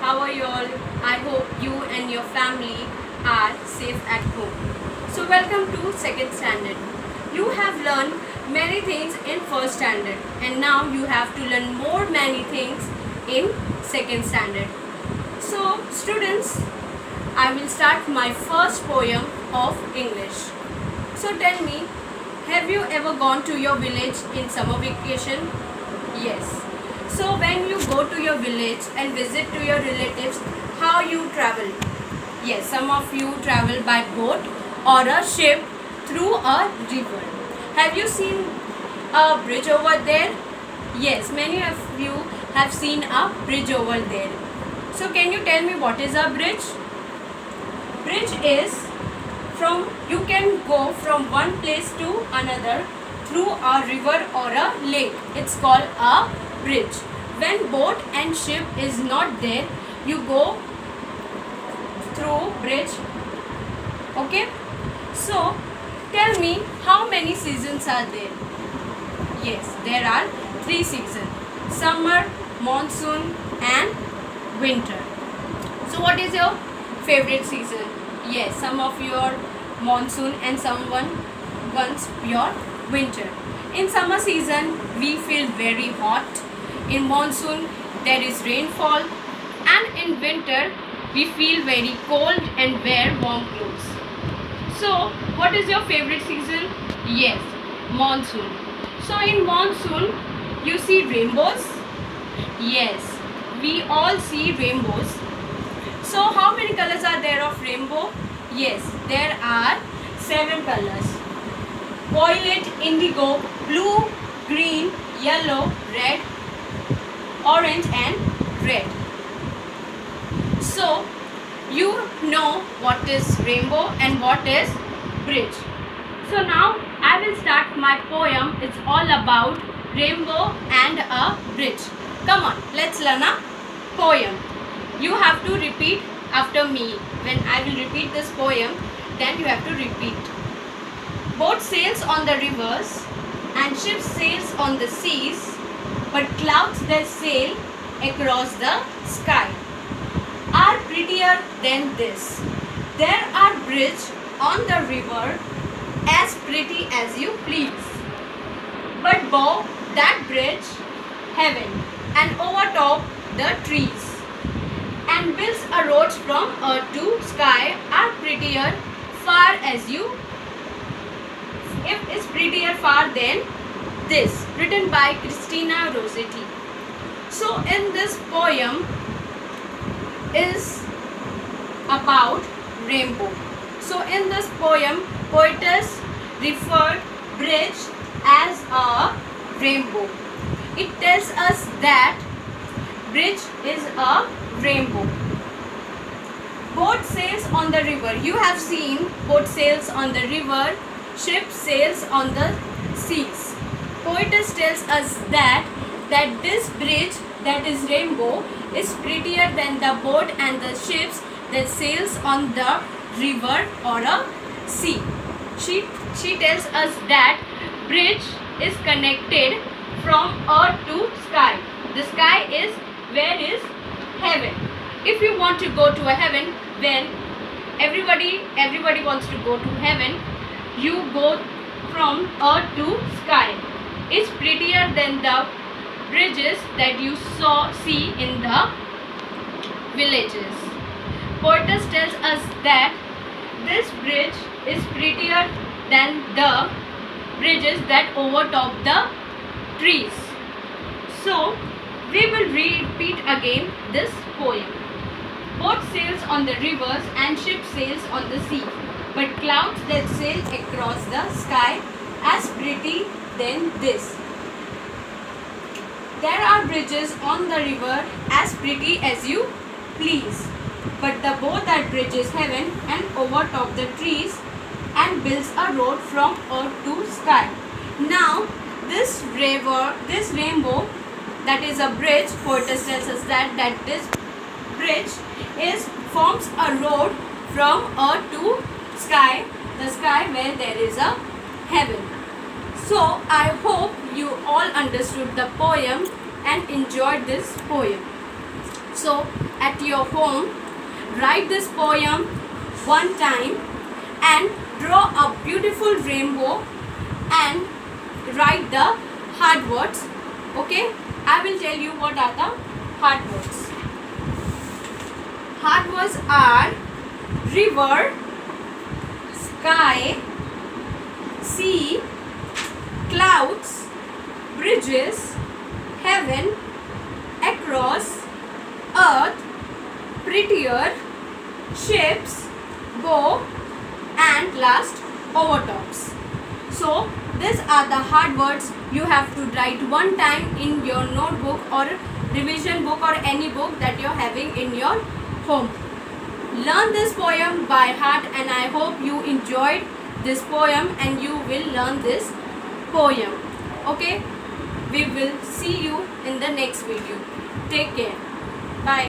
How are you all? I hope you and your family are safe at home. So welcome to second standard. You have learned many things in first standard and now you have to learn more many things in second standard. So students, I will start my first poem of English. So tell me, have you ever gone to your village in summer vacation? Yes. So when you go to your village and visit to your relatives, how you travel? Yes, some of you travel by boat or a ship through a river. Have you seen a bridge over there? Yes, many of you have seen a bridge over there. So can you tell me what is a bridge? Bridge is from you can go from one place to another through a river or a lake. It's called a bridge. When boat and ship is not there, you go through bridge. Okay. So tell me how many seasons are there? Yes, there are three seasons. Summer, monsoon and winter. So what is your favorite season? Yes, some of your monsoon and someone wants your winter. In summer season, we feel very hot. In monsoon, there is rainfall. And in winter, we feel very cold and wear warm clothes. So, what is your favorite season? Yes, monsoon. So, in monsoon, you see rainbows? Yes, we all see rainbows. So, how many colors are there of rainbow? Yes, there are seven colors violet, indigo, blue, green, yellow, red, orange and red. So, you know what is rainbow and what is bridge. So now I will start my poem. It's all about rainbow and a bridge. Come on, let's learn a poem. You have to repeat after me. When I will repeat this poem, then you have to repeat. Boat sails on the rivers and ships sails on the seas, but clouds that sail across the sky are prettier than this. There are bridges on the river as pretty as you please. But bow that bridge heaven and overtop the trees and builds a road from earth to sky are prettier far as you if is prettier far than this written by Christina Rossetti. So in this poem is about rainbow. So in this poem poetess referred bridge as a rainbow. It tells us that bridge is a rainbow. Boat sails on the river. You have seen boat sails on the river ship sails on the seas. Poetess tells us that that this bridge that is rainbow is prettier than the boat and the ships that sails on the river or a sea. She, she tells us that bridge is connected from earth to sky. The sky is where is heaven. If you want to go to a heaven, then everybody everybody wants to go to heaven you go from earth to sky is prettier than the bridges that you saw see in the villages. Poetess tells us that this bridge is prettier than the bridges that overtop the trees. So we will repeat again this poem. Boat sails on the rivers and ship sails on the sea but clouds that sail across the sky as pretty than this. There are bridges on the river as pretty as you please, but the boat that bridges heaven and overtop the trees and builds a road from earth to sky. Now, this river, this rainbow, that is a bridge, poetess tells us that, that this bridge is forms a road from earth to sky, the sky where there is a heaven. So I hope you all understood the poem and enjoyed this poem. So at your home, write this poem one time and draw a beautiful rainbow and write the hard words. Okay, I will tell you what are the hard words. Hard words are river, sky, sea, clouds, bridges, heaven, across, earth, prettier, ships, go and last overtops. So these are the hard words you have to write one time in your notebook or revision book or any book that you're having in your home. Learn this poem by heart and I hope you enjoyed this poem and you will learn this poem. Okay? We will see you in the next video. Take care. Bye.